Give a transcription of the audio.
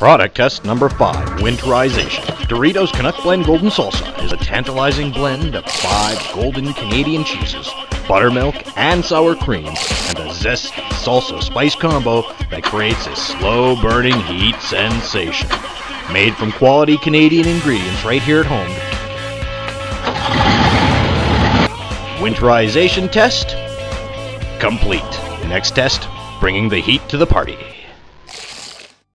Product test number 5 Winterization. Doritos Canuck Blend Golden Salsa is a tantalizing blend of five golden Canadian cheeses, buttermilk, and sour cream, and a zesty salsa spice combo that creates a slow burning heat sensation. Made from quality Canadian ingredients right here at home. Winterization test complete. Next test bringing the heat to the party.